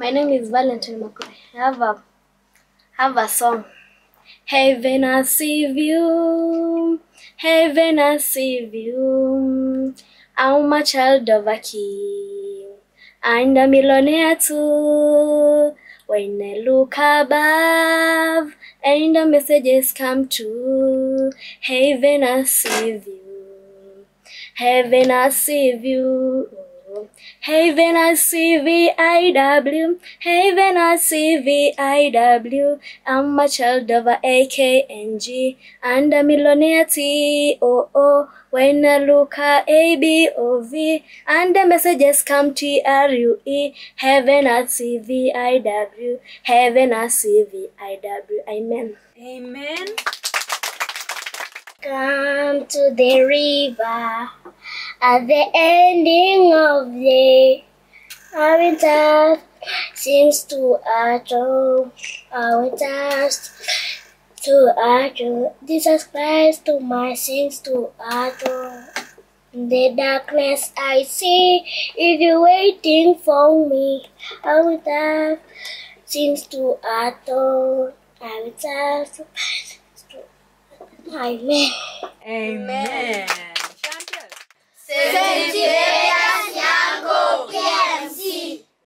My name is Valentine Makure. I have a have a song. Heaven I see you, heaven I see you. I'm a child of a king, and a millionaire too. When I look above, and the messages come true. Heaven I see you, heaven I see you. Heaven I see V-I-W, Heaven I see V-I-W. I'm a child of a A-K-N-G, and a millionaire T-O-O. When I look at A-B-O-V, and the messages come T-R-U-E. Heaven I see V-I-W, Heaven I see V-I-W. Amen. Amen. Come to the river at the ending of the task sings to adore. Our task to adore. Jesus Christ to my sins to adore. In the darkness I see if you're waiting for me. Our task sings to adore. Our to Amen. Amen. Seventy